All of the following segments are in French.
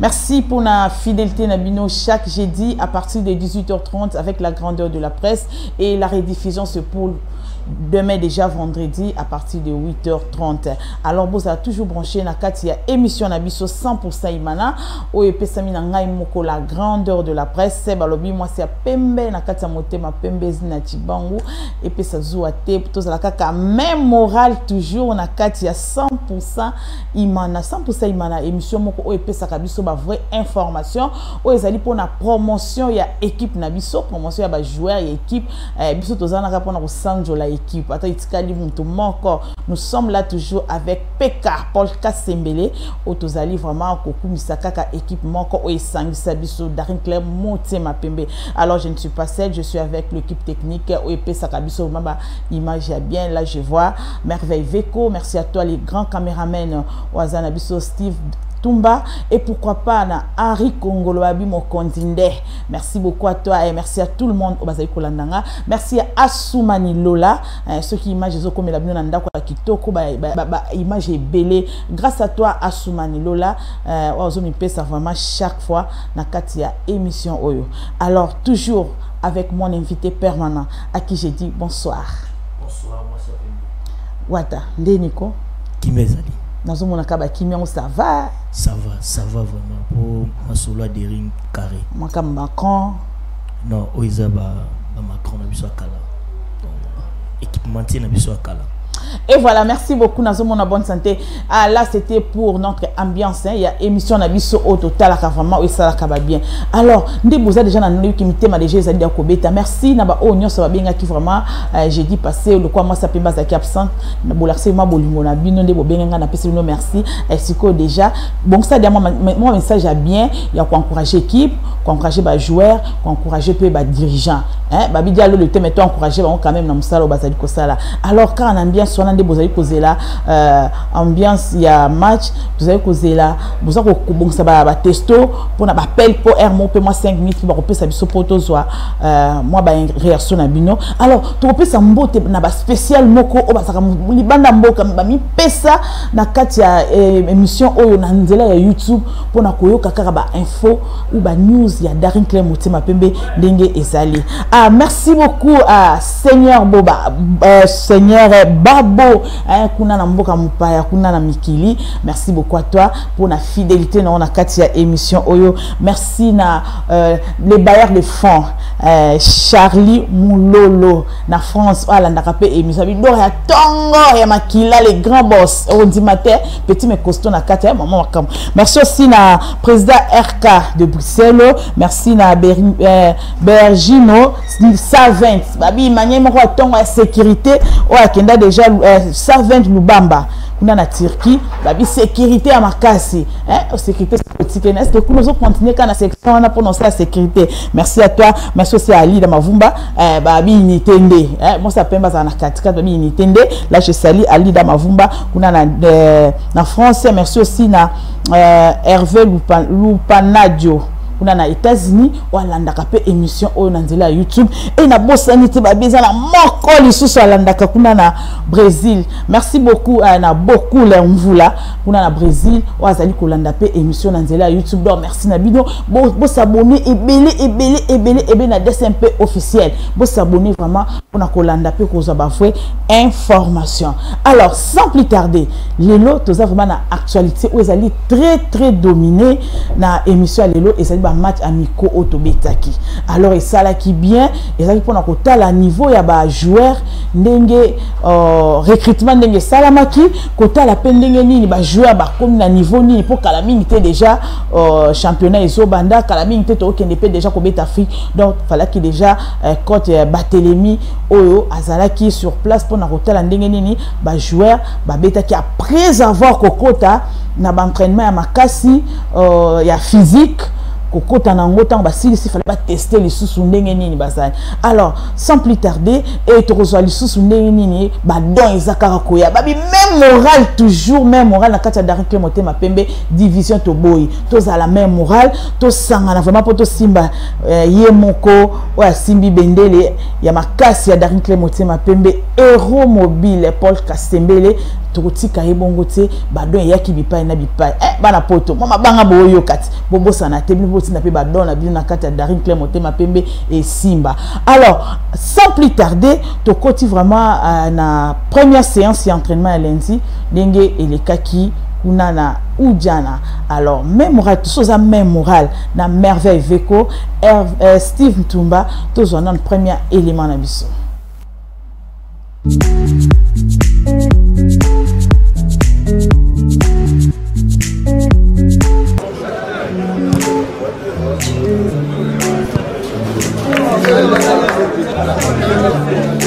Merci pour la fidélité Nabino chaque jeudi à partir de 18h30 avec la grandeur de la presse et la rediffusion se pour demain déjà vendredi à partir de 8h30 alors vous avez toujours branché na kati ya émission na biso 100% imana. Oyo epesami na ngai moko la grandeur de la presse. Balobi mwasi ya pembe na kati ya motema pembe zina cibangu epesa zuwa te tozala kaka. Même moral toujours na kati ya 100% imana. 100% imana émission moko oyo epesaka biso ba vraie information. Oyo ezali mpona promotion ya équipe na biso promotion ya bajoueur ya équipe. Eh, biso tozalaka mpona kosanjola équipe nous sommes là toujours avec peka paul kasembele oyo tozali vraiment kokumisa kaka équipe moko oyo esangisa biso darin clair motema pembe. Alors je ne suis pas seule je suis avec l'équipe technique. Oyo epesaka biso vraiment baimage ya bien. Là je vois merveille veco merci à toi les grands caméramen oyo aza na biso steve Tumba et pourquoi pas na Henri Kongolo Abi Mokondinde. Merci beaucoup à toi et merci à tout le monde au Kolandanga. Merci à Asumani Lola, hein, ceux qui imagent comme la bino nanda kwa kitoko ba, ba, ba, ba image est belé. Grâce à toi Asumani Lola, euh ozo mi pesa vraiment chaque fois na katia émission oyo. Alors toujours avec mon invité permanent à qui j'ai dit bonsoir. Bonsoir, moi c'est Wata, Ndeniko. Kimezali. Yango ça va? Ça va ça va vraiment. Po masolo adering carré makambo macron. Non oyo eza bamacron na biso ya kala équipementier na biso ya kala Et voilà, merci beaucoup. Nazomona bonne santé. Ah, là, c'était pour notre ambiance. Hein. Il y a émission Nabiso au total, vraiment, et ça va bien. Alors, vous déjà dans nous qui m'étaient mal déjà, ils ont Merci, Naba Onyo, ça va bien, qui vraiment, j'ai dit passer, le quoi, moi, ça peut pas être absent. Boularsé, moi, bolingo, na bino, de bien, na pesi, nous merci. Et c'est quoi déjà? Bon, ça, moi, mon message à bien, il y a quoi encourager l'équipe, quoi encourager les joueurs, quoi encourager les dirigeants. Hein, babi dialo le thème, toi, encourager, quand même, dans le salon, bazali, ça Alors, quand on ambiance, wana nde bozali kozela euh, ambiance ya match bozali kozela boza kobongisa batesto mpona bapele mpo aire moko mpe mwa 5 minutes mpe bakopesa biso mpo tozwa euh, mwa baréaction na bino. Alors tokopesa mbote na baspécial moko oyo bazalaka libanda mboka bamipesa na kati ya eh, émission oyo na nzela ya youtube mpona koyoka kaka bainfo ou banews ya darin clair motema pembe ndenge ezali. Ah, merci beaucoup à seigneur boba euh, seigneur babo hein, kuna na mboka mopaya kuna na mikili. Merci beaucoup à toi pour la fidélité na na kati ya émission oyo. Merci na euh, les bailleurs de fonds euh, Charlie Moulolo na France alandaka pe émission. Bidoro ya tongo ya makila les grands boss ondimate petit mais costaud na kati ya maman makam merci aussi na président RK de Bruxelles merci na Ber, euh, Bergino Savent babi manye moko ya tongo ya sécurité oyo akenda déjà lokola eh, 120 lubamba. Kuna na turquie babi sécurité ya makasi. Eh? Oh, sécurité otikene estce kuna ozocontinue kaka na section wana mpona osala sécurité. Merci à toi. Merci aussi à alida mavumba eh, babi unité nde eh? mosi apembe azala na katikati babi unité nde là je sali alida mavumba kuna na, eh, na france merci aussi na eh, hervé lupanadio. Lupan kuna na états-unis oalandaka mpe émission oyo na nzela ya youtube. E nabosani te babi eza na moko lisusu alandaka kuna na brésil. Merci beaucoup uh, na le mvula. Kuna na brésil oyo azali kolanda mpe émission na nzela ya youtube. Donc merci na bino bosabone ebele ebele ebele ebele na dsmp officiel. Bosabone vraiment mpona kolanda mpe kozwa bavrai information alors sans plus tarder lelo toza vraiment na actualité oyo ezali très très dominé na émission ya lelo. Ezali bamatch amicaux oyo tobetaki alors esalaki bien ezalaki mpona kotala niveau ya bajoueur ndenge uh, recrutement ndenge esalamaki kotala mpe ndenge nini bajoueur bakomi na niveau nini mpo kala te déjà uh, championnat ezobanda kala mingi te tokokende mpe déjà kobeta afrique. Donc falaki déjà uh, cote uh, batelemi oyo azalaki sur place mpona kotala ndenge nini bajoueur babetaki après avoir kokota na baentraînement ya makasi uh, ya physique kokota na yango ntango basilisi fale bateste lisusu ndenge nini bazali. Alors sans plus tarder e tokozwa lisusu ndenge nini badon eza kaka koya. Babi même moral toujours même moral na kati ya darikle motema pembe division toboyi. Tozala même moral tosangana vraiment mpo tosimba eh, ye moko oyo asimbi bendele ya makasi ya darikle motema pembe héros mobile paul kasembele tokotika ye bongo te badon eyaki bipai na bipai. Eh, bana poto mwa mabanga boyoka ti bobosana te bino botinda mpe badon na bino na kati ya darin claire motema pembe esimba alors sans plus tarder tokoti vraiment uh, na première séance ya entraînement ya lendi ndenge elekaki kuna na ujana alors même moral tous oza même moral na merveille veko uh, steve ntumba tozwa nano premier élément na biso. Et Gracias.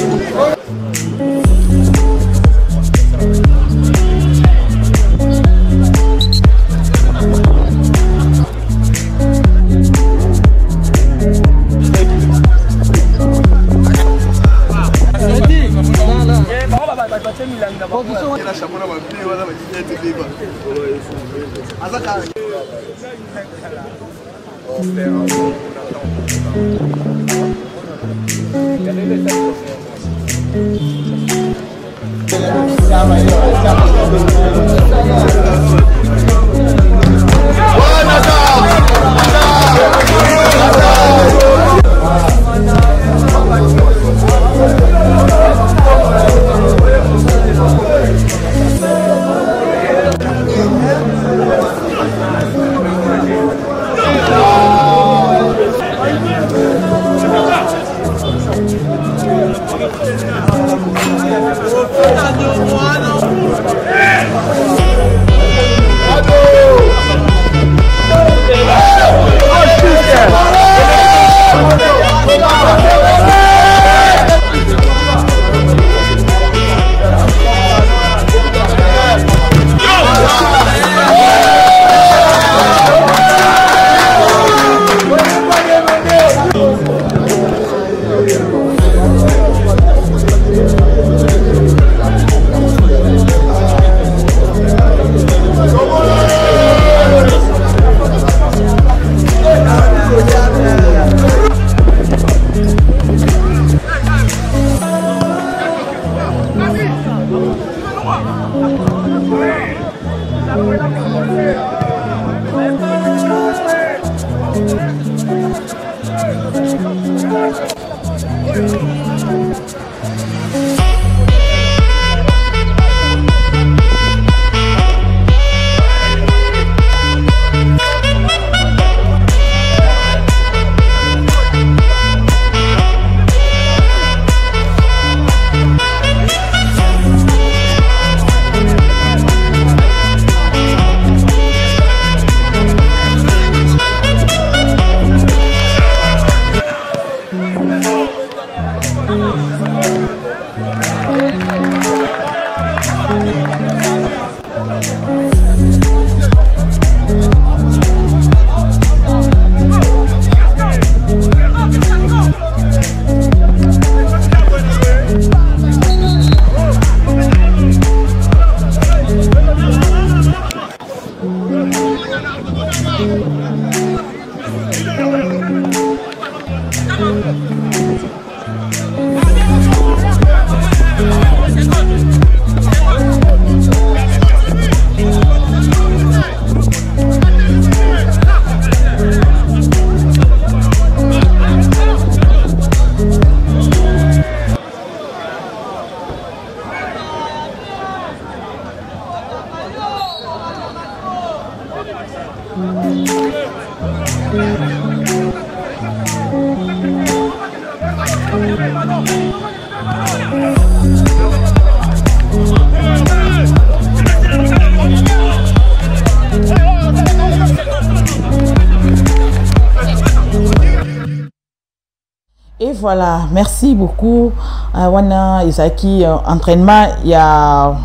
Voilà, merci beaucoup. Uh, wana ezalaki uh, entraînement ya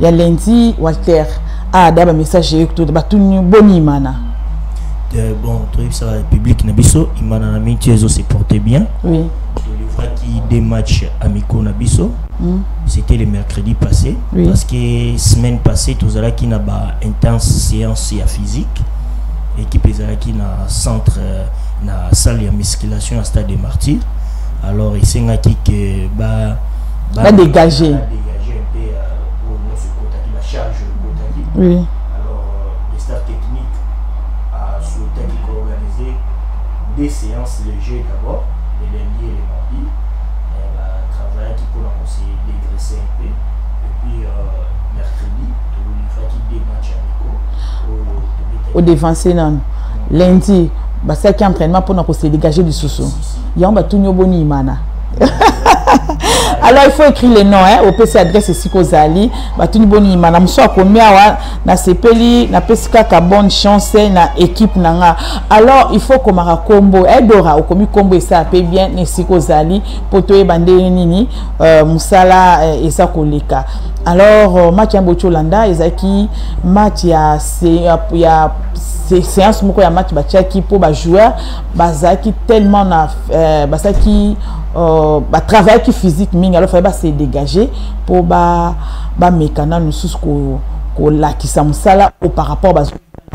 ya lundi Walter. Ah, d'abord message to batuni boni mana. euh, bon ça va public nabiso imana na minti ezo se porter bien oui qui des matchs amicaux nabiso mm. c'était le mercredi passé oui. parce que semaine passée tozalaki na ba intense séance ya physique équipe ezalaki na centre euh, na salle ya musculation à stade des martyrs. Alors esengaki ke ba ba dégager. ba dégager un peu euh, pour notre côté la charge côté oui. Alors euh, le staff technique a souhaité qu'il organiser des séances légères d'abord les lundis et les mardis. Et bah, travailler qui pour conseiller dégraisser un peu. Et puis euh, mercredi fallait des matchs amicaux au défenseur non. Lundi basalaki entraînement mpona kose dégager lisusu. Yango batuni yo boni imana. Alors il faut écrire les noms hein, opesi adresse esika ozali. Batuni boni imana. Mosu akomi awa nasepeli napesi kaka bonne chance na équipe na nga alors il faut komaka kombo. Edora okomi kombo esala mpe bien na esika ozali mpo toyeba ndenge nini. Euh, mosala euh, eza koleka alors euh, match ya boti olanda ezalaki match ya, ya, ya séance moko ya match batiaki mpo bajoueur bazalaki tellement na euh, basalaki euh, batravaillaki physique mingi alors fallait base dégager mpo bameka nanu susu kolakisa mosala o par rapport ba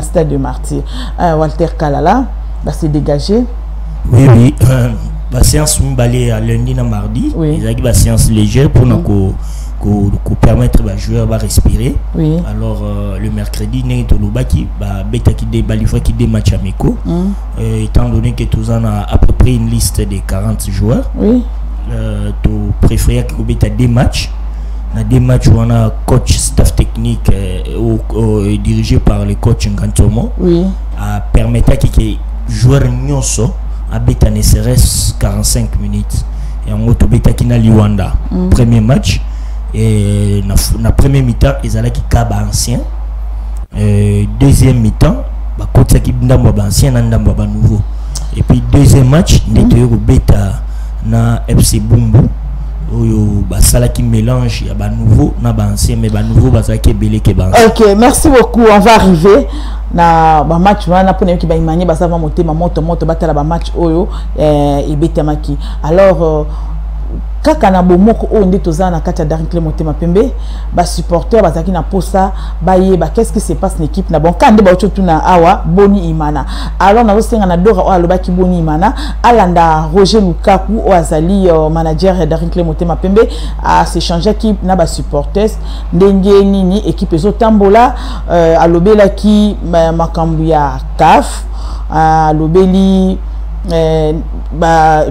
stade de martyr euh, walter kalala base dégager oui oui euh, baséance mibale ya lundi na mardi oui. ezalaki baséance légère mpona mm. ko ko permettre ba joueur ba respirer oui. alors euh, le mercredi ndenge tolobaki babetaki de balivaki des matchs amicaux mm. euh, étant donné que toza na à peu près une liste de 40 joueurs oui. euh, to préféraki kobeta des matchs des matchs wana coach staff technique euh, dirigé par le coach Ngantomo oui. a permetaki ke joueur nyonso abeta ne serait 45 minutes yango tobetaki na liwanda mm. premier match et na, premier mi-temps ezalaki ka baancien euh, deuxième mi-temps bakotisaki ndambo ya baancien na ndambo ya banouveau et puis deuxième match nde toyei kobeta na fc bumbu oyo basalaki mélange ya banouveau na baancien mais banouveau bazalaki ebele ke baancien ok merci beaucoup. On va arriver na bamatch wana mpona yoki baimanie baza va motema moto moto batala bamatch oyo eh, ebetamaki alors euh, kaka na bomoko oyo nde toza na kati ya darikle motema pembe basupporter bazalaki na posa bayeba qu'est ce qui se passe na équipe na bon ka nde bauti otuna awa boni imana. Alors nazosenga na dora oyo alobaki boni imana alanda roger lukaku oyo azali uh, manager ya darikle motema pembe asechangeaki na basupporters ndenge nini équipe ezotambola uh, alobelaki uh, makambo ya caf uh, alobeli uh,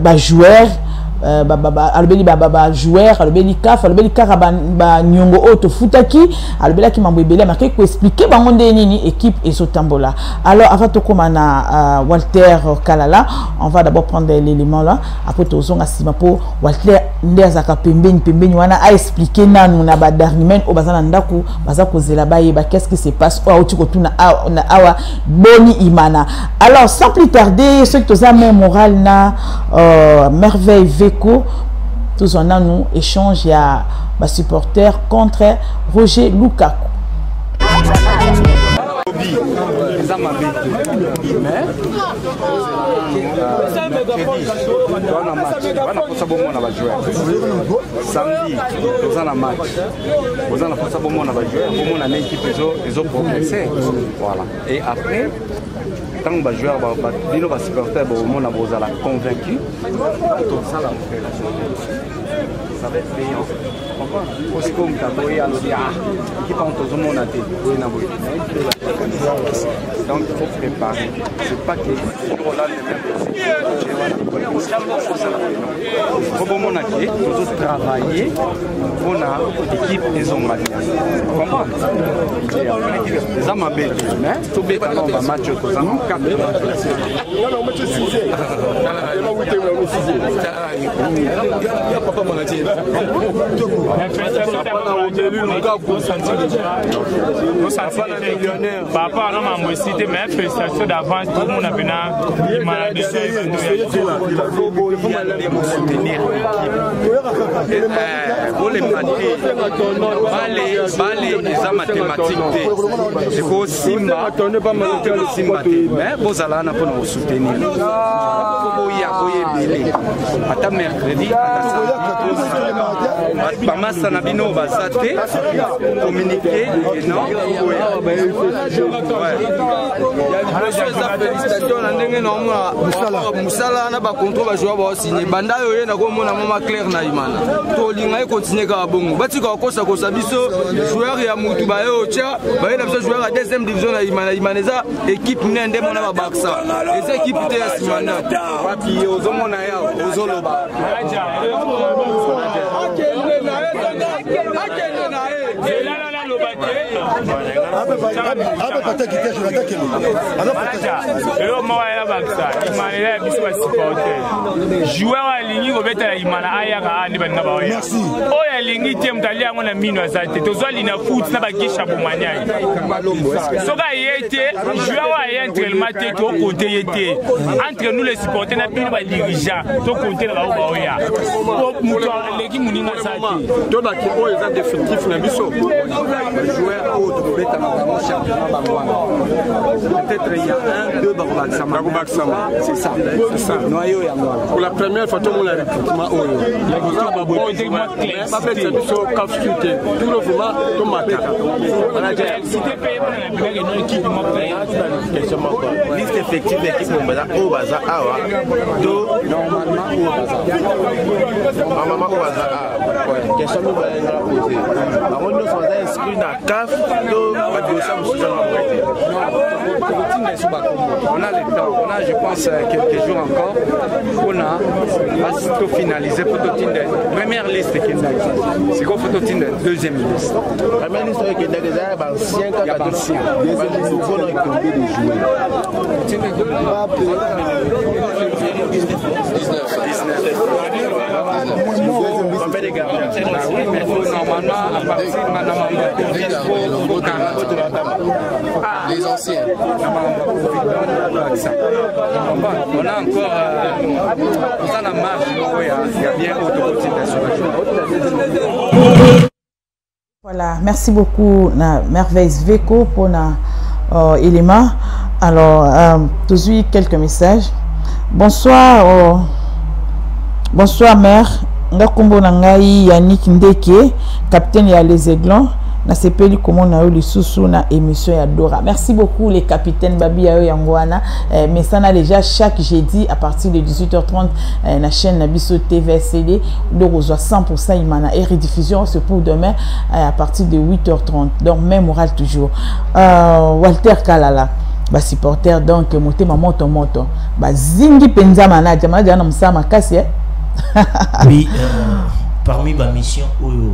bajoueur ba Uh, alobeli bajoueur alobeli kaf alobeli kaka baniongo oyo tofutaki alobelaki mambo ebele amakei koexplike bango nde nini équipe ezotambola. Alors avant tokóma na uh, walter kalala on va d'abord prendre l'élément là. Après tozonga nsima mpo walter nde azalaka pembeni pembeni wana aexplike nanu na badarnimen oyo baza na ndako baza kozela bayeba qu'est-ce qui se passe? Oyo auti kotuna na awa boni imana. Alors sans plus tarder soki toza main morale na uh, merveille Veko, tous en a nous échange ya ba supporter contre Roger Lukaku. et après ntango bajoueur bino basupporter bomona bozala convaincu. Tosala opération ça va être payant. Po sikoyo moto aboyi alobi ah équipe ango tozomona te boye na boye donc il faut préparer. C'est pas que roland po bomona ke tozotravaille mpona équipe ezonga comprendre eza mabe te mais tobeta na bamatch oyo toza na 4 Nous par rapport à nos membres cité mais félicitations d'avance tout le monde a venu malade bolema te bale eza mathématique te ekosimba ekosimba te mais bozala wana mpona kosoutenir boya boya ebele ata mercredi bamasa na bino baza te communiqué non eza félicitation na ndenge naomona mosala na bacontro bajoueur baosine banda oyo ye nakomona mama claire na imana. Tolinga ye continue kaka bongo. Batika kokosakosa biso joueur ya mutu baye otya baye na biso joueur ya deuxième division na imana. Imana eza équipe ne nde mona babaksa eza équipe te ya nsima nda wapi ozomona yao ozoloba akende na ye akende na ye lelo moko ayela bakisa imana ela ya biso basupporter joueur alingi kobetela imana ayaka a nde baninga baoya oyo alingi te moto ali yango na mino aza te. Tozwali na foot na bagisha bomaniai soki aye te joueur oyo aye entraînement te tokonte ye te. Entre nous les supporter na bino badirigeant tokonte na bao baoya. Moto aleki moninga aza te. Tolaki oyo eza définitif na biso. Bajoueur oyo tokobetana bango championnat bango wana peut-être il y a un deux bakobakisama bakobakisama c'est ça c'est ça noyo yango wana pour la première fois tomona recrutement oyo babetisa biso kaftu te turo vraimen tomata liste effective ya équipe mombasa oyo baza awa to mamama oyo baza. Awa question mibale nga pose bango nyonso baza inscrit na caf to on a le temps on a je pense quelques jours encore mpona basi tofinalize mpo totinda première liste ekendaki sikoyo fo totinda deuxième liste première liste oyo ekendaki eza ya bancien kaka nouveau na ekombe de jouer Pampé des gardiens. Oui, mais il faut normalement, à partir de Les anciens. On a encore, on a la marge, il y a bien autre Voilà, merci beaucoup na Merveille Veko pour na euh, élément. Alors, euh, toujours quelques messages. Bonsoir, euh, bonsoir mère. Nga kombo na ngai yannick ndeke capitaine ya les aiglons nasepeli komona yo lisusu na émission ya dora. Merci beaucoup les capitaines babi ya yo yango wana eh, mesana déjà chaque jeudi à partir de 18h30 eh, na chaîne na biso tvsd donc ozwa 100% imana et rediffusion c'est pour demain eh, à partir de 8h30 donc même moral toujours. Euh, walter kalala basupporter donc motema moto moto. Bazingi mpenza manaja manaja na mosala makasi eh? oui euh, parmi bamission oyo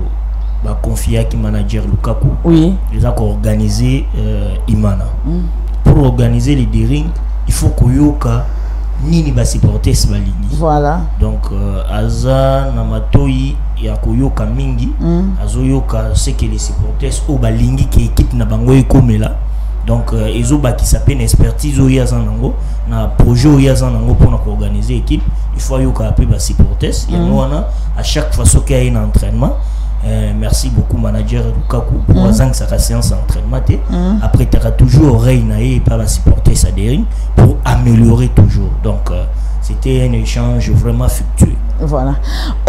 baconfiaki manager lukaku. Oui. Eza koorganiser euh, imana. Mm. pour organiser les dering il faut koyoka nini basupporters balingi voilà. Donc euh, aza na matoi ya koyoka mingi. Mm. azoyoka ce que les supporters oyo balingi ke équipe na bango ekomela donc euh, ezobakisa mpe na expertise oyo aza nango na projet oyo aza nango mpona koorganiser équipe il faut ayoka mpe basupporters yango wana à chaque fois soki aye na entraînement. Euh, merci beaucoup manager Lukaku pour mm. sa séance d'entraînement mm. après tu auras toujours oreille naé par la supporter sa pour améliorer toujours. Donc euh, c'était un échange vraiment fructueux. Voilà.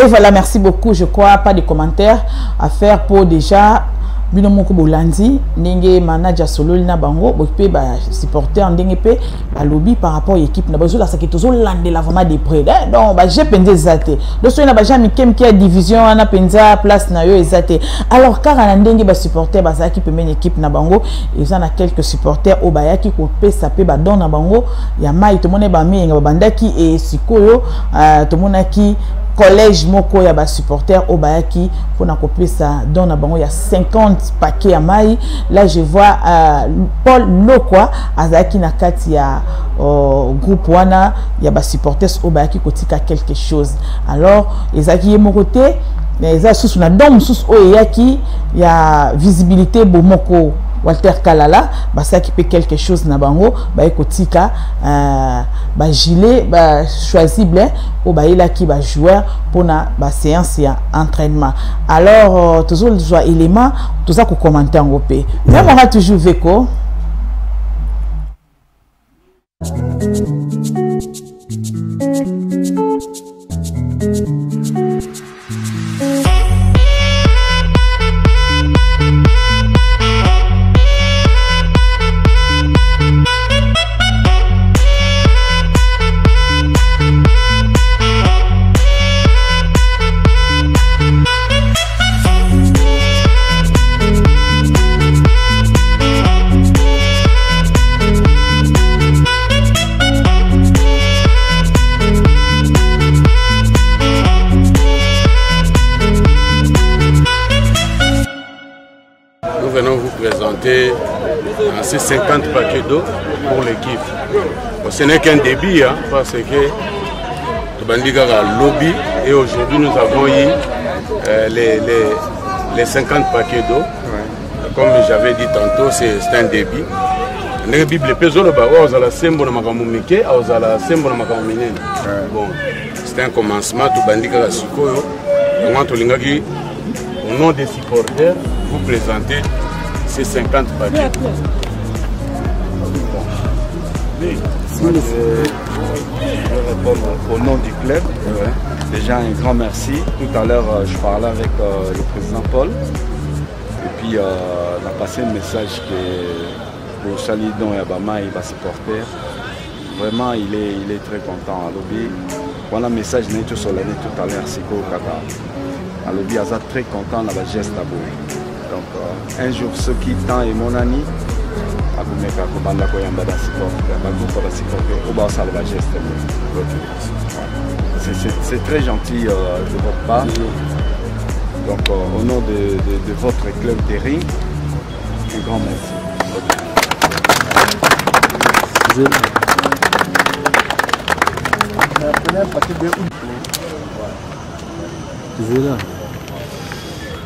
Et voilà merci beaucoup je crois. Pas de commentaires à faire pour déjà bino moko bolandi ndenge manager sololi na bango mpe basupporter ndenge mpe balobi par rapport ya équipe na bazolasaki tozolandela vraiment de près eh, donc baje mpenza eza te losoki na baja mike mike ya division wana mpenza place na yo eza te alors kaka na ndenge basupporter bazalaki pembeni équipe na bango eza na quelques supporters oyo bayaki kopesa mpe badon na bango. Ya mai tomoni bameyenga babandaki e sikoyo uh, tomonaki collège moko ya basupporter oyo bayaki mpona kopesa don na bango ya 50 paquet ya mai là je vois uh, paul lokwa azalaki na kati ya uh, groupe wana ya basupporters oyo bayaki kotika quelque chose. Alors ezalaki ye moko te eza lisusu na don mosusu oyo eyaki ya visibilité bomoko walter kalala basalaki mpe quelque chose na bango baye kotika uh, bagilet bachoisible oyo bayelaki bajoueur mpona baséance ya entraînement. Alors uh, tozozwa élément toza kokommente yango mpe memora toujours veko Nous vous présenter ces 50 paquets d'eau pour l'équipe. Bon, ce n'est qu'un débit, hein, parce que Tobandikara lobby et aujourd'hui nous avons eu euh, les, les, les 50 paquets d'eau. Comme j'avais dit tantôt, c'est c'est un débit. ndenge bible mpe ezoloba oyo ozala sembo na makambo mike ozala sembo na makambo minene bon c'est un commencement tobandi kaka sikoyo yango tolingaki au nom des supporters vous présenter ces 50 paquets Moi, je vais je répondre au nom du club. Déjà, un grand merci. Tout à l'heure, euh, je parlais avec euh, le président Paul. Et puis, euh, on a passé un message que pour Salidon et Abama, il va se porter. Vraiment, il est, il est très content. À voilà un message tout l'année tout à l'heure, c'est Kaka. À lobby, il est très content la geste à bout. Un jour, ceux qui tant et mon ami, akomeka kobanda koyamba basiporter bagroupe ya basiporter oyo baosala bageste c'est très gentil euh, de votre part. Donc euh, au nom de, de- de votre club terrain un grand merci.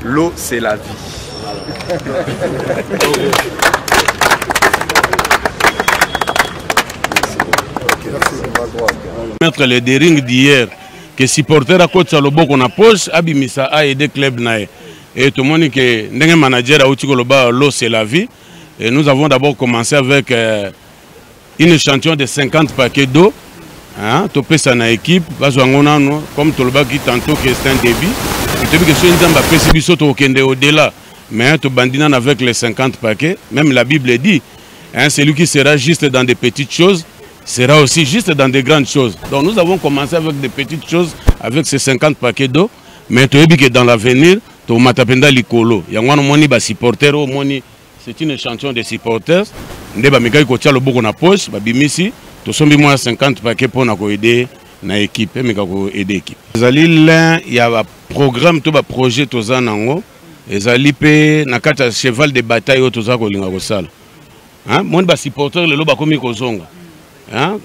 L'eau c'est la vie mettre le dering d'hier ke supporter akotisa loboko na poche abimisa aide club na ye e tomoni ke ndenge manager auti koloba l'eau c'est la vie. Et nous avons d'abord commencé avec euh, une échantillon de 50 paquets d'eau hein, topesa na équipe bazwa yango nano comme tolobaki tantôt que c'est un débit. Toyebi ke soki nzambe apesi biso tokokende au-delà mais avec les 50 paquets même la bible dit hein, celui qui sera juste dans des petites choses sera aussi juste dans des grandes choses. Donc nous avons commencé avec des petites choses, avec ces 50 paquets d'eau, mais tu que dans l'avenir, tu matapenda likolo. Yangwana moni ba supporter o moni, c'est une échantillon de supporters. Bimisi, to sombi moi 50 paquets pour ko aider na équipe, ko aider équipe. Ezali l'un ya ba programme to ba projet to za nango. Ezali pe na kati ya cheval de bataille oyo toza kolinga kosala. Moni ba supporter lelo bakomi kozonga.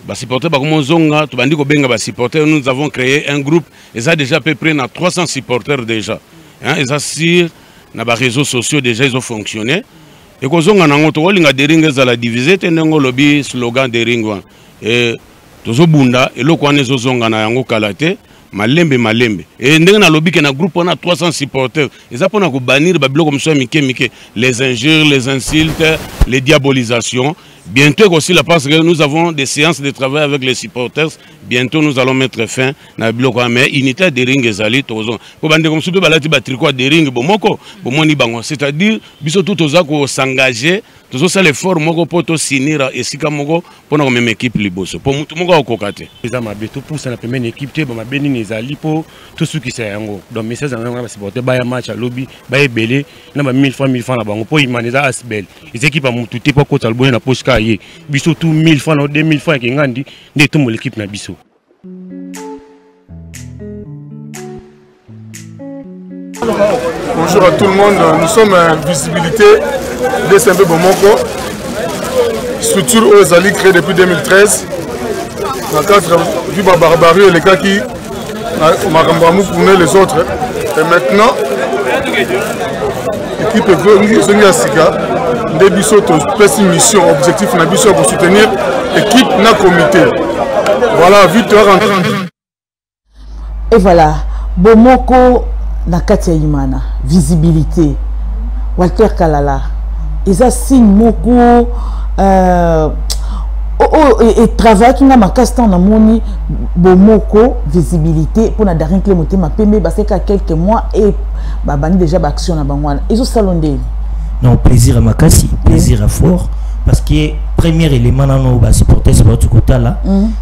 Basupporter bakomi ozonga tobandi kobenga basupporter nous avons créé un groupe. Eza déjà peu près na 300 supporters déjà. Eza sur na baréseaux sociaux déjà ezofonctionne ekozonga nango tokolinga dering ezala divise te ndenge olobi slogan dering wana. Tozobunda eloko wana ezozonga na yango kala te malembe malembe. E ndenge nalobi ke na groupe wana 300 supporters. Eza mpona kobanir babiloko mosusu ya mike mike. Les injures les insultes les diabolisations. Bientôt ekosila parce que nous avons des séances de travail avec les supporters bientôt nous allons mettre fin na biloko. Wana mais unité ya dering ezali tokozonga po bandeko mosusu balati bango c'est à dire biso tu toza kosengage tozosala effort moko mpo tosinira esika moko mpona komema équipe liboso. Mpo motu moko akokoka te. Pembeni équipe te bamabe nini ezali mpo tosukisa yango. Donc message yango na basupporter baya match alobi baya ebele na ba 1000 francs 1000 francs na bango. Mpo imana eza asbel eza mpo na poche biso tu 1000 francs na 2000 francs ekengandi nde etombola équipe na Bonjour à tout le monde, nous sommes à Visibilité de Sembe Bomoko, structure Ozali créée depuis 2013. Dans le cadre du barbarie et les cas qui Marambamou pour les autres. Et maintenant, l'équipe Gongi Zongi Asika, nde biso topesi mission. Objectif na biso ya kosoutenir équipe na comité. Voilà victoire et voilà. Bomoko na kati ya imana visibilité. Walter kalala eza signe moko euh, etravaillaki nga makasi ntango namoni bomoko visibilité mpona darin cle motema pembe baseka quelques mois e babandi déjà baaction na bango wana. Ezosala ndeni non plaisir ya makasi plaisir ya fort parce que premier élément nano basupporters bauti kotala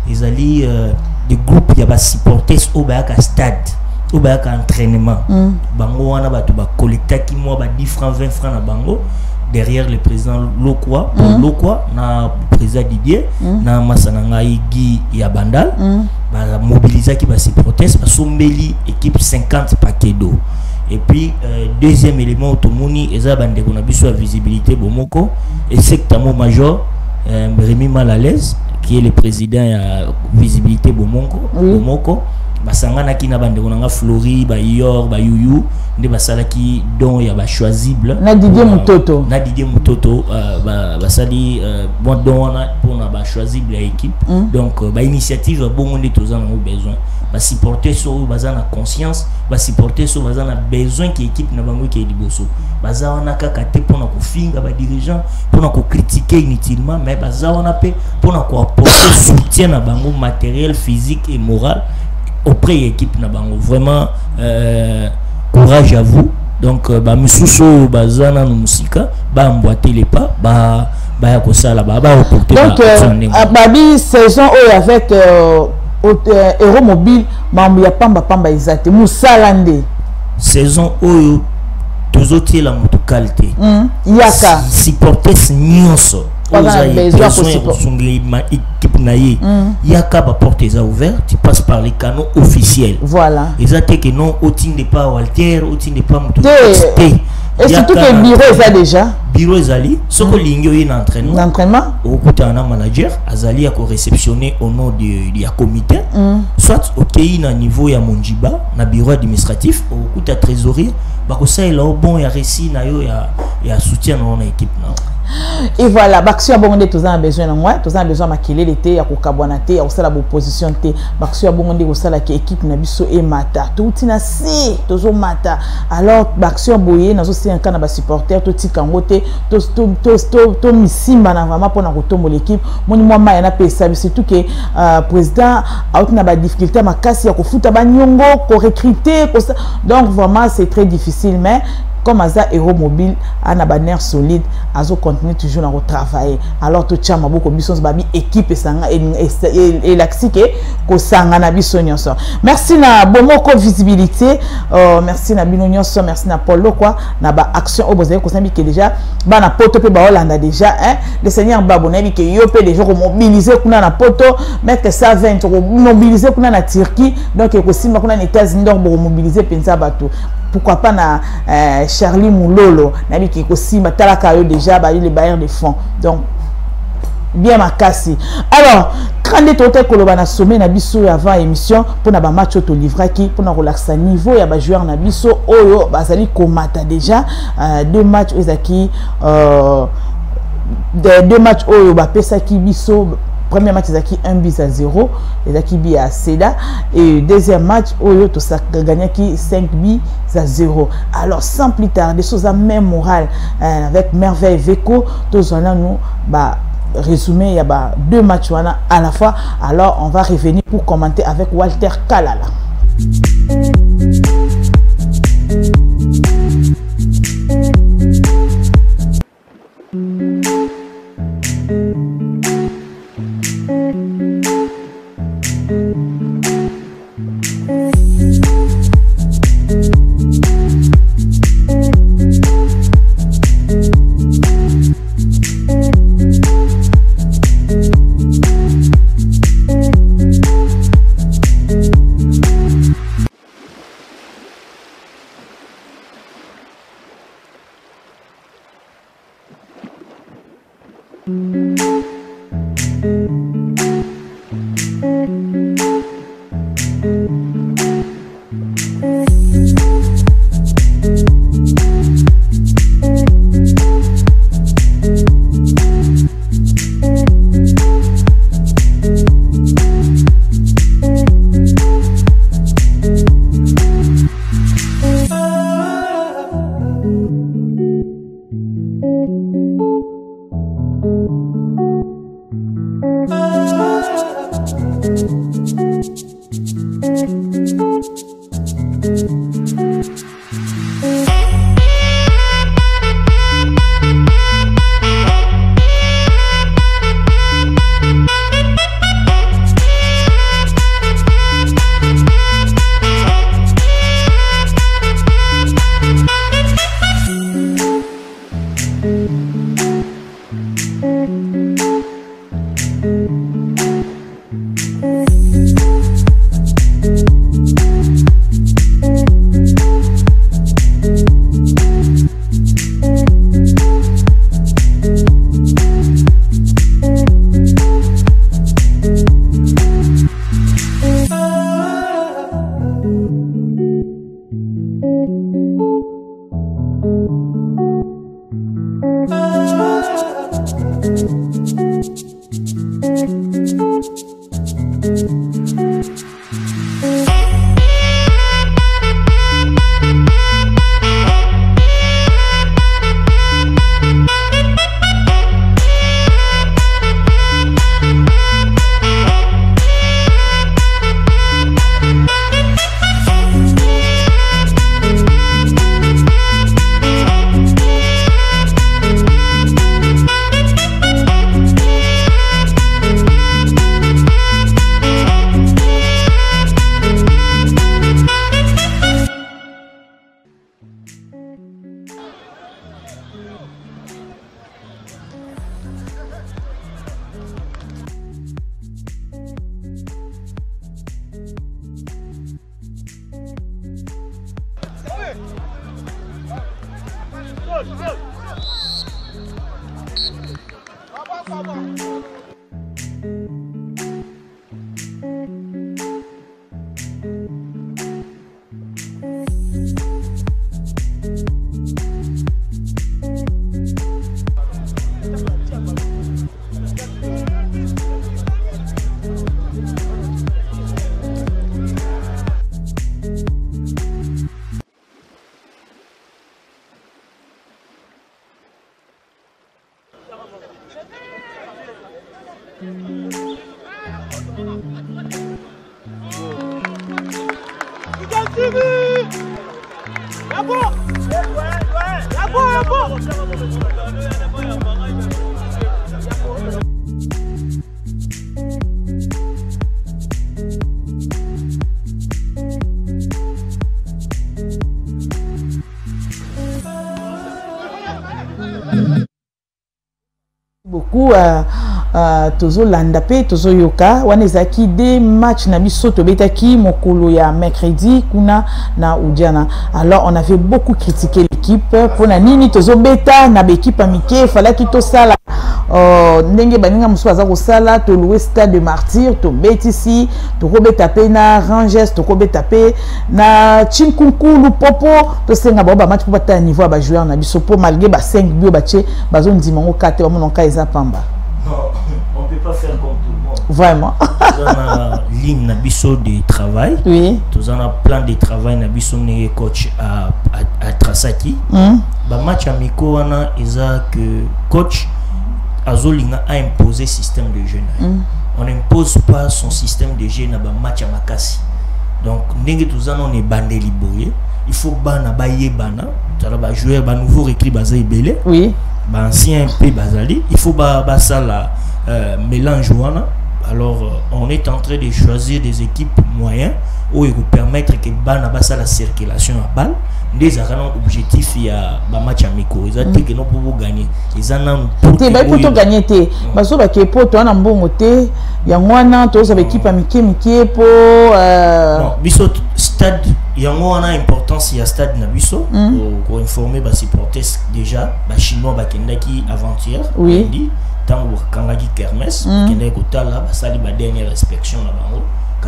ezali euh, de groupe ya basupporters oyo bayaka stade oyo bayaka entraînement bango wana bato bacollectaki mwa ba 10 francs 20 francs na bango derrière le président Lokwa, mm. Lokwa, na président Didier, mm. na masana ngai Guy ya Bandal, mm. ba mobiliser qui ba se proteste, ba sombeli équipe 50 paquets d'eau. Et puis euh, deuxième élément automoni eza bande ko na biso visibilité bomoko et secteur major euh, Rémi Malalaise qui est le président ya visibilité bomoko mm. bomoko basanganaki na bandeko na nga flori bayor bayuyu nde basalaki don ya bachoisible na didie mototo na didie mototo uh, basali uh, mwa don wana mpona bachoisible ya équipe. Mm. donc uh, bainitiative bongo nde toza nango besoin. Basupporter so oyo baza na conscience basupporter so baza na besoin ke équipe na bango ekei liboso. Baza wana kaka te mpona kofinga badirigeant mpona kokritike inutilement mais baza wana mpe mpona koapporter soutien na bango matériel physique et moral auprès de l'équipe na bango. Vraiment euh, courage à vous. Donc euh, ba misusu bazana no musika ba emboîter les pas ba ba ya kosala ba ba reporter donc euh, babi saison oyo avec euh, euh, Mobile ya pamba pamba ezate musala nde. Saison oyo tozotiela moto qualité. Mm. yaka. Supporters nyonso équipe na ye yaka baporte eza ouvert tu passes par les canaux officiels. Voilà. Eza te ke non otinde pa walter otinde pa moto te et surtout que bureau eza déjà. Bureau ezali soki olingi oye na entraînement. Entraînement okutana na manager azali ya koreceptionner au nom de ya comité. Soit okei na niveau ya monjiba na bureau administratif. Okuta trésorier. Bakosalela o bon ya récit na yo ya soutien na yo na équipe na yo et voilà baction ya bongo nde toza na besoin na ngwa toza na besoin ya makelele te ya kokabwana te ya kosala boposition te. Baction ya bongo nde kosalaki équipe na biso emata touti na se tozomata alors baction boye nazosenga na basupporter totika yango te tomisimba na vraiment mpona kotombola équipe. Moni mwa mai yana mpe esabi surtout ke président auti na badifficulté makasi ya kofuta baniongo korecrute donc vraiment c'est très difficile mais comme aza héros mobile ana baner solide azo continuer toujours na kotravailler alors totia maboko biso nyonso babi équipe esanga elakisi ke kosanga na biso nyonso. Merci na bomoko visibilité uh, merci na bino nyonso merci na paul lokwa na baaction oyo bozali kosambi ke déjà bana poto mpe baolanda déjà hein? le seigneur babo nayebi ke yo mpe déjà komobilize kuna na poto maître savin tokomobilize kuna na turquie donc ekosimba kuna na états-unis donc bokomobilize mpenza bato pourquoi pas na euh, Charlie Moulolo nabi ki kosimba talaka yo déjà ba les bailleurs de fonds donc bien makasi. Alors quand nde tote koloba na sommet na biso avant émission mpona bamatch oyo tolivraki mpona kolakisa niveau ya bajoueur na biso. Oyo bazali komata déjà. Euh, deux matchs oyo ezalaki euh, deux matchs oyo bapesaki biso premier match ezalaki 1 bis à 0 ezalaki bi ya seda. Et deuxième match oyo togagnaki 5 bis à 0 alors sans plus tarder soza même moral euh, avec merveille veko tozwa nanu ba résumé il y a bah, deux matchs à la fois. Alors on va revenir pour commenter avec Walter Kalala. Thank you. Beaucoup uh, uh, tozolanda mpe tozoyoka wana ezalaki de match na biso tobetaki mokolo ya mercredi kuna na udiana alors on avait beaucoup critiqué l'équipe. Mpona nini tozobeta na baekipe ya mike efalaki tosala ndenge baninga mosusu aza kosala toloue stade de martyr tobetisi tokobeta mpe na ranges tokobeta mpe na chinkunkulu popo tosenga bao bamatch mpo batala niveau ya bajoueur na biso mpo malgré ba 5 bio batie bazondima yango ka te bamonaka eza pamba Non, on peut pas faire comme tout le monde. vraiment Tozana ligne na biso de travail. oui Tozana plan de travail na biso ndenge coach a, a, a trasaki. mm. Ba match amiko wana eza que coach azolinga a imposer système de jeu. na. Mm. On n'impose pas son système de jeu na ba match ya makasi. Donc ndenge tozana on ebandeli boye. Il faut bana bayebana. Tala ba joueur ba nouveau recrue baza ebele. oui bancien mpe bazali il faut ba- basala euh, mélange wana alors euh, on est en train de choisir des équipes moyens oyo ekopermettre ke bana basala circulation ya balle nde ezalaka na objectif ya bamatch amiko eza te ke no mpo boganye eza nanu pour te bai mpo toganye te. Bazobake po toza na mbongo te. Yango wana tozwa baekipe ya mike mike mpo Non, biso stade yango wana importance ya stade na biso. Mm. koinforme basupporters déjà. Bachinois bakendaki Oui. lundi ntango bakangaki kermes Mm. bakendaki kotala basali baddernière inspection na bango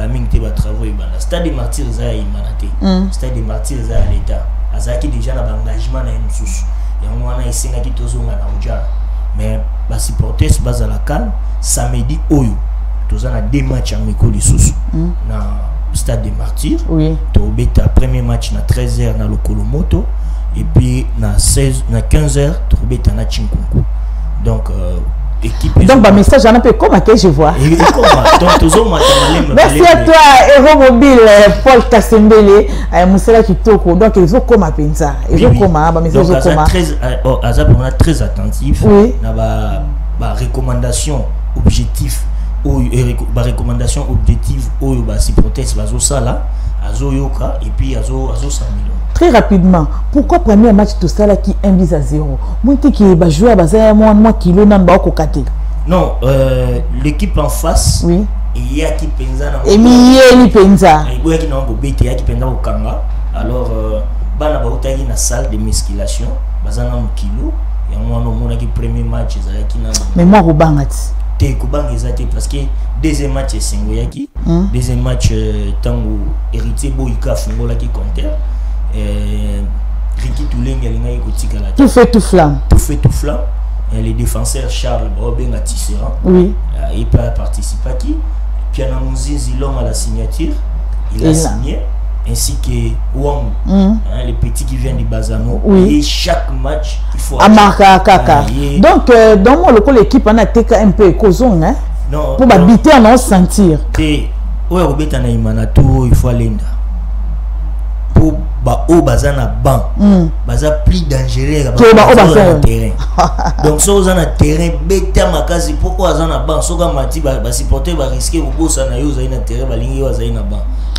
mingi te batravaux ebanda stade de martyr eza ya imana te Mm. stade de martyr eza ya l'état. Azalaki déjà na baengagement na ye mosusu yango wana esengaki tozonga na ojana mais basupporters bazala calme samedi oyo toza na deux match ya mikolo lisusu Mm. na stade de martyr oui. tobeta premier match na 13h na lokolo moto et puis na 16 na 15h tobeta na chinkunku donc euh, équipe donc bamessage wana mpe ekomake je vois? Merci à toi héros mobile euh, paul kasembele euh, mosala kitoko donc ezokoma mpenza ezokoma bamessage Donc, aza ezokoma très- oh, attentif. Oui. na ba ba recommandation objectif oyo eh, reco- ba recommandation objective oyo basupporters bazosala azoyoka et puis azo azosamilo très rapidement. Pourquoi premier match tosalaki 1 bis à 0 moi teke bajoueur baza ya mwa mwa kilo nanu baokoka te non euh, l'équipe en face oui. eyaki mpenza emiyeli mpenza eboyaki na kobeta eyaki mpenza kokanga alors euh, bana bautaki na salle de musculation baza na mokilo yango wana omonaki premier match ezalaki na mwa kobanga ti te kobanga eza te parce que deuxième match esengoyaki Mm. deuxième match euh, ntango héritier boyika afungolaki compteur kotikala te tout fait tout flamme. Tout fait tout flamme. Euh, le défenseur charles baobenga tisserand. Oui. Euh, il pas participaki piana mozinzi l'homme à la signature. Il a a. signé. Ainsi que Wang Mm. hein, le petit qui vient du Bazano Oui. et chaque match il faut amarka kaka Ah, donc euh, donc moi lokola équipe wana ateka un peu ekozonga hein? non mpo babite ana osentir te oyo akobeta na imana to oyo il faut alenda mpo baoyo baza na banc Mm. baza plus dangereux na terrain. Donc soki oza na terrain beta makasi mpo oyo aza na banc soki amati ba- basupporter bariske kobosana yo ozali na terrain balingi yo azali na banc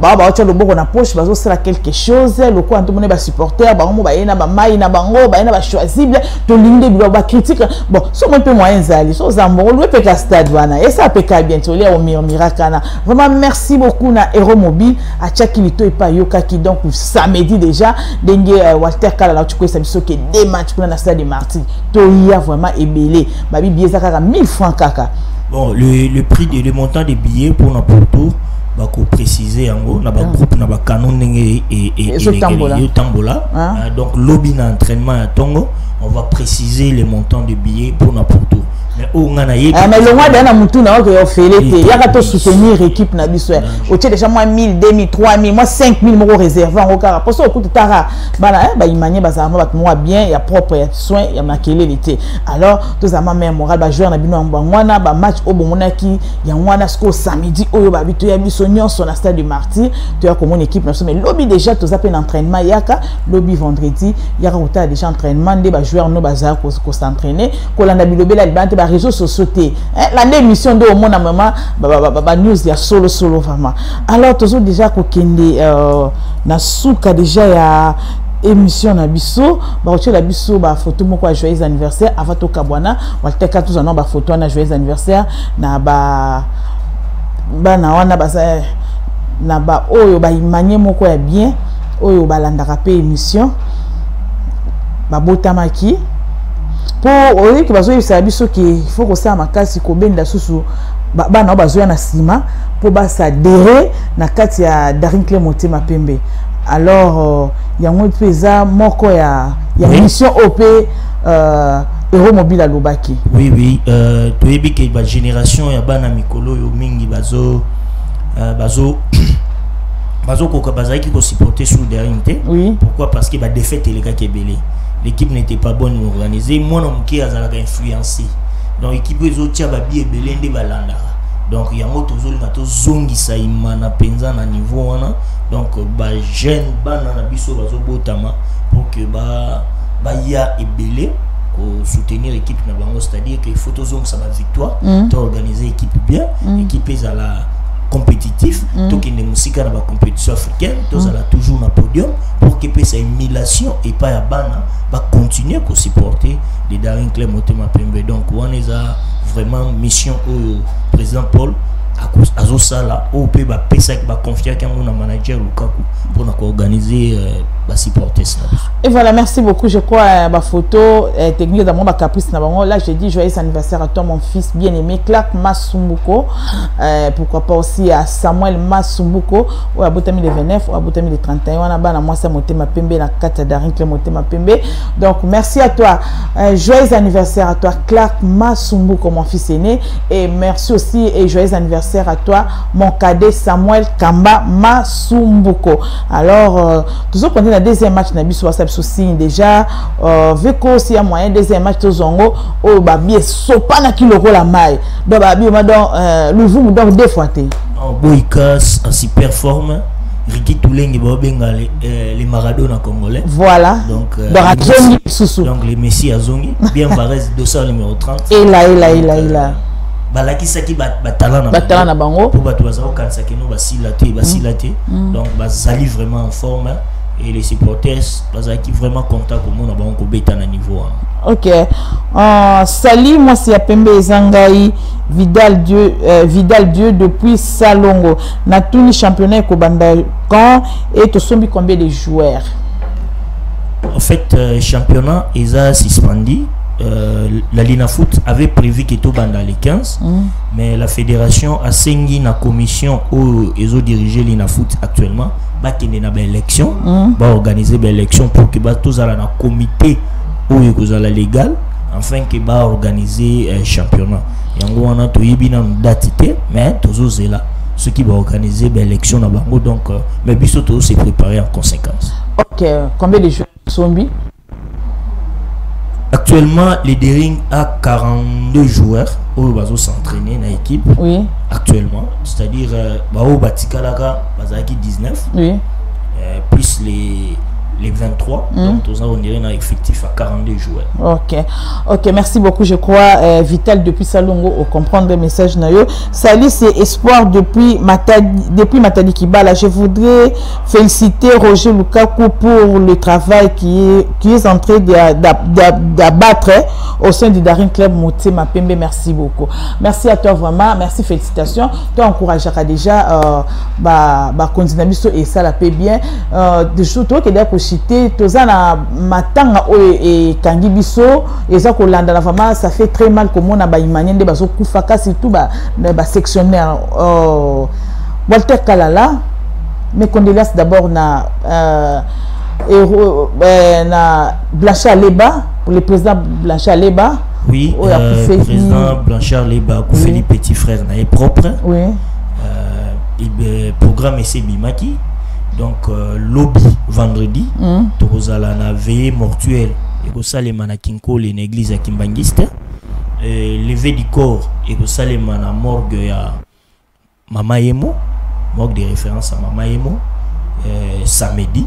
bao baotya loboko na poche bazosala quelque chose lokola ntomoni basupporter bango mo baye na bamai na bango baye na bachoisible tolingi biloko bacritique bon so moi mpe moyen ezali so oza mbongo lue peka stade wana esa apeka bien tolia omirmiraka na vraiment merci beaucoup na héros mobile atiaki lito epa ayokaki donc samedi déjà ndenge uh, walter kala nauti koyesa biso ke de match kuna na stade de martyr toya vraiment ebele babibi eza kaka 1000 francs kaka. Bon le, le prix de, le montant des billets pour na porto bakoprécise yango na bagroupe na bakanon ndenge etambola donc lobi na entraînement ya ntongo on va préciser les montants de billets pour na porto mais longwa daya na mutu na ofele te yaka to soutenir équipe na biso otie déjà mwa 1000 2000 3000 mwa 5000 moko réserve yango kaka mposo okuti taka bana bayimanie bazala mwa bato moko bien ya propre ya soin ya makelele te alors tozala ma mare morale bajoueur na bino yango bango wana bamatch oyo bomonaki. Yango wana sikoyo samedi oyo babi toya biso nyonso na stade du martyr toya komona équipe na biso mais lobi déjà toza mpe na entraînement yaka lobi vendredi. Yaka kotala déjà entraînement nde bajoueur no bazala kosentraîne kolanda bilobela libana te réseaux sociaux te. Landa émission nde omona mama banews ya solo solo vraiment. Alors tozo déjà kokende na suka déjà ya émission na biso. Bakotiela biso bafoto moko ya joyeux anniversaire. Avant tokabwana wateka tozana bafoto wana joyeux anniversaire. Na ba bana wana baza na ba oyo bayimanie moko ya bien oyo balandaka mpe émission. Babotamaki mpo oyeki bazoyebisaka biso ke faut kosala makasi kobenda susu. Bana oyo bazoya na nsima mpo basadere na kati ya motema pembe. Alors yango mpe eza moko ya, ya mission oyo mpe uh, ero mobile alobaki. Oui oui uh, toyebi ke bagénération ya bana mikolo oyo mingi bazo bazo bazokoka bazalaki kosupporter sur derine te pourquoi? Parce que badéfaite elekaki ebele l'équipe n'était pas bonne organisée. Mwana moke azalaka influencé. Donc équipe oyo ezotia babi ebele nde balandaka donc yango tozolinga tozongisa imana mpenza na niveau wana. Donc bajeune bana na biso bazobotama pour que baya ebele kosoutenir équipe na bango. C'est-à-dire que il faut tozongisa bavictoire mm. toorganiser équipe bien. Mm. équipe ezala compétitif tokende mosika na bacompétition africaine tozala mm. toujours na podium pour que epesa émulation epai ya bana bacontinue kosupporter les darin clé motema pembe donc wana eza vraiment mission oyo président paul azosala oyo mpe bapesaki baconfiaki yango na manager lukaku mpona koorganiser na biso et voilà merci beaucoup. Je crois euh, bafoto euh, technique d'abord bacaprice na bango là je dis joyeux anniversaire à toi mon fils bien aimé Clark Masumbuko. Euh, pourquoi pas aussi à Samuel Masumbuko oyo abotami le 29 oyo abotami le 31 wana bana mwasi ya motema pembe na kati ya darincle motema pembe. Donc merci à toi. Joyeux anniversaire à toi Clark Masumbuko mon fils aîné. Et merci aussi et joyeux anniversaire à toi mon cadet Samuel Kamba Masumbuko. Alors euh, toujours qu'on est la deuxième match na biso wasa biso signe déjà euh, veko aussi ya moyen deuxième match tozongo oyo babi esopanaki lokola mai donc babi oma donc luvumu donc deux fois te boikas en super forme Ricky Toulengi babenga les, euh, les Maradona congolais. Voilà. Donc euh, donc les Messi Azongi, bien Varese dossard numéro 30. Et là et là et là et là. balakisaki batala na batala na bango. mpo bato baza kokanisaki no basila te basila te donc bazali vraiment en forme et les supporters bazalaki vraiment content komona bango kobeta na niveau wana ok. Uh, sali mwasi ya pembe eza ngai vidal dieu, euh, vidal dieu depuis salongo. Natuni championnat ekobanda quand et tosombi combien de joueurs? En fait euh, championnat eza suspendi Euh, la Lina Foot avait prévu que tout banda les 15 mm. mais la fédération a sengi na commission où ils ont dirigé Lina Foot actuellement ba kende na ba élection mm. ba organiser ba élection pour que ba tous na comité où ils la légal afin que ba organiser euh, championnat yango wana to yibi na date te mais tozo zela ce qui va organiser ba élection na bango donc euh, mais biso to se préparer en conséquence OK combien de joueurs sont Actuellement, les Dering a 42 joueurs au bazo s'entraîner dans l'équipe. Oui. Actuellement, c'est-à-dire euh, bao batikalaka bazaki 19. Oui. Euh, plus les les 23. Mm. Donc, tout ça, on dirait un effectif à 42 joueurs. Ok. Ok, merci beaucoup. Je crois, euh, Vital, depuis Salongo, au comprendre le message. Salut, c'est Espoir depuis Matadi, depuis Matadi Kibala. Je voudrais féliciter Roger Lukaku pour le travail qui est, qui est en train d'abattre au sein du Daring Club Motema Pembe. Merci beaucoup. Merci à toi vraiment. Merci, félicitations. Toi, encourageras déjà, euh, bah, bah, et ça la paix bien. Euh, de choses, toi, qui est te toza na matanga oyo ekangi biso eza kolandana vraiment ça fait très mal komona baimanie nde bazokufa kasi tout basectionnaire oh. walter kalala mes condoléances d'abord na euh, euh, na blanchard leba pour le président blanchard leba oui euh, président blanchard leba akufeli oui. petit frère na ye propre oui. euh, et, euh, programme ese ebimaki donc euh, lobby vendredi mm. tokozala na veille mortuaire ekosalema na kinkole na église ya kimbangiste. Euh, levé du corps ekosalema na morgue ya mama yemo morgue de référence ya mama yemo euh, samedi.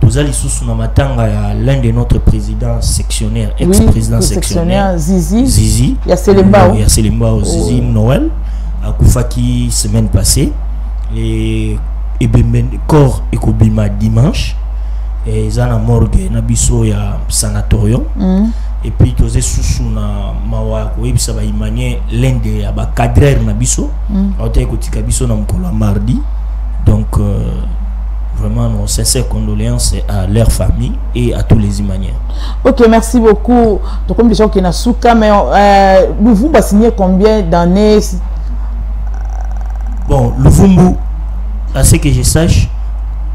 Toza lisusu na matanga ya l'un de notre président sectionnaire ex-président oui, sectionnaire zizi, zizi. Ya selembao ya selembao oh. zizi noël. Akufaki semaine passée. Et ebembe corps ekobima dimanche eza na morgue na biso ya sanatorium mm. et puis toza susu na mawa koyebisa bahumanien linde ya bacadrere na biso mm. aotaki kotika biso na mokolo ya mardi donc euh, vraiment nos sincères condoléances à leur famille et à tous les Imaniens. Ok, merci beaucoup. Donc, comme déjà qui souka, mais euh, Louvumbu a signé combien d'années? Bon, Louvumbu, à ce que je sache,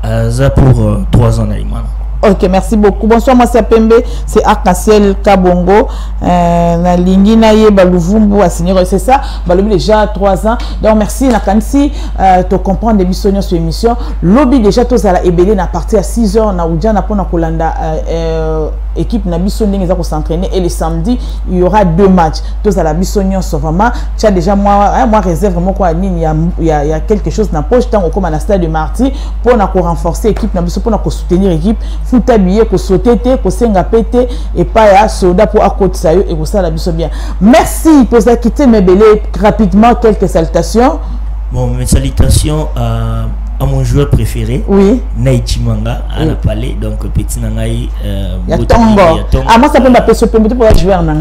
ça pour euh, 3 ans à. Ok, merci beaucoup. Bonsoir, moi c'est Pembe, c'est Arc-en-Ciel Kabongo. Euh, na lingi na ye baluvumbu signé c'est ça. Balobi déjà 3 ans. Donc merci na kansi euh, to comprendre des bisognes sur émission. Lobby déjà tous à la ebele na partir à 6 heures na udja na pona kolanda équipe na biso ndenge za ko s'entraîner et le samedi il y aura deux matchs. Tous à la sur vraiment. Tu as déjà moi moi réserve vraiment quoi il y a quelque chose na poche tant comme à la stade de Marty pour na renforcer équipe na biso pour soutenir équipe futa billet kosote te kosenga pe te epai ya soda mpo akotisa yo ekosala biso bien merci tozalaki te mebele rapidement quelques salutations bon mes salutations à, à mon joueur préféré oui naichimanga à la palais donc petit na ngai euh, bapesi mpe moto mpo ya joueur na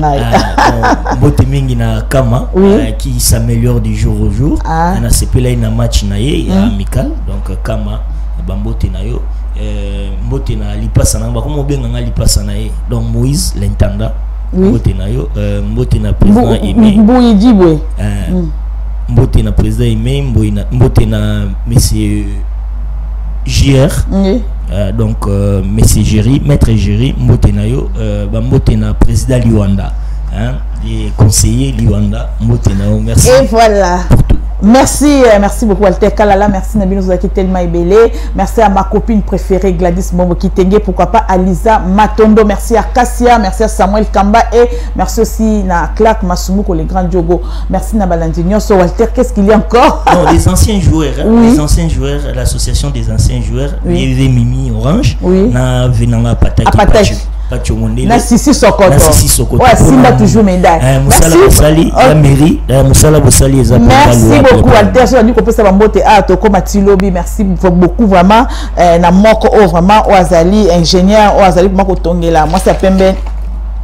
kama oui. euh, qui s'améliore du jour au jour ah. na sepelai na match na ye ya mm. amical donc kama bambote na yo Euh, mbote na lipasa na bakoma obenganga lipasa na ye donc moïse l'intendant oui. mbote na yo euh, mbote na président euh, mm. Mbote na président aimé mbote na monsieur jr oui. euh, donc euh, monsieur géry maître géry mbote na yo euh, na président liwanda hein, les conseillers liwanda mbote na yo merci et voilà. pour tout Merci, euh, merci beaucoup Walter Kalala, merci Nabino Zaki tellement ébélé. Merci à ma copine préférée Gladys Momo Kitenge, pourquoi pas à Lisa Matondo, merci à Kassia, merci à Samuel Kamba et merci aussi à Clark Masumuko, les grands Diogo. Merci à Balandinho. So Walter, qu'est-ce qu'il y a encore? Non, les anciens joueurs, hein, oui. les anciens joueurs, l'association des anciens joueurs, oui. Mimi Orange, oui. na Venanga Pataki. Pataki. na sisi sokoto. Na sisi sokoto. Ouais simba toujours médaille. Musala bosali la mairie musala bosali eza merci beaucoup Walter. So ndi kopesa bambote a tokoma tilobi merci beaucoup vraiment. Euh, na moko o vraiment ingénieur o azali vraiment kotongela moi ça pembe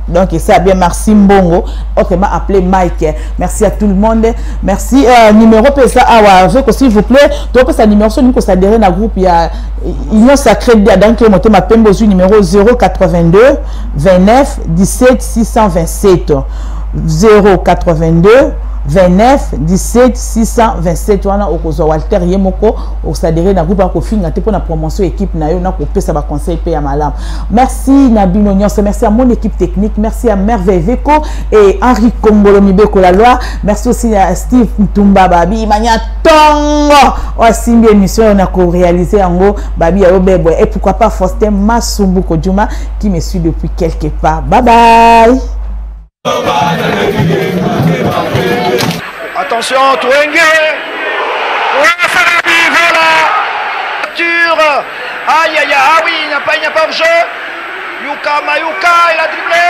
donc ça bien merci Mbongo. Autrement appelé Mike. Merci à tout le monde. Merci euh, numéro pesa awa je s'il vous plaît donc ça numéro so niko s'adhérer na groupe ya Union Sacrée de donc le moté ma numéro 082 29 17 627 082 29 17 627 wana okozwa walter ye moko osadere na groupe akofinga te mpona promotion équipe na yo na kopesa baconseil mpe ya malamu. Merci na bino merci à mon équipe technique merci à merveille et henri kongolo mibeko la loi merci aussi à steve ntumba babi manya tongo. Oyo asimbi émission oyo na koréalise yango babi ya yo bebwe. Et pourquoi pas faustin masumbu kojuma qui me suit depuis quelque part. Bye bye Attention, Touengue Farabi, voilà Aïe, aïe, aïe, ah oui, il n'y a pas, il n'y a pas de jeu. Yuka Mayuka, il a dribblé.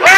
Ouais